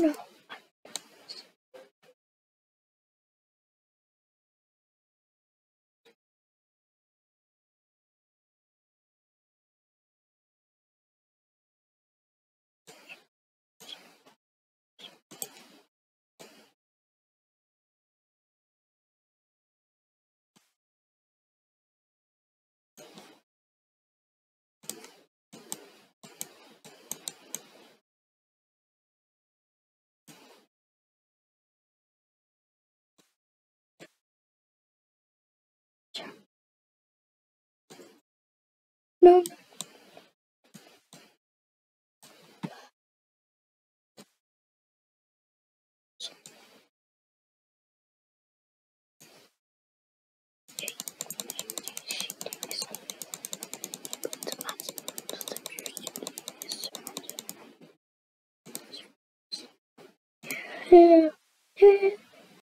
No. No. Yeah.